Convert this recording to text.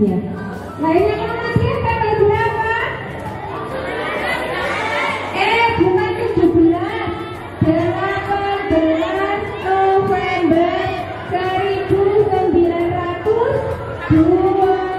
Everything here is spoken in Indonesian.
Iya. Lainnya Lahirnya Muhammadiyah tanggal berapa? Eh, bukan 17. 18 November 1920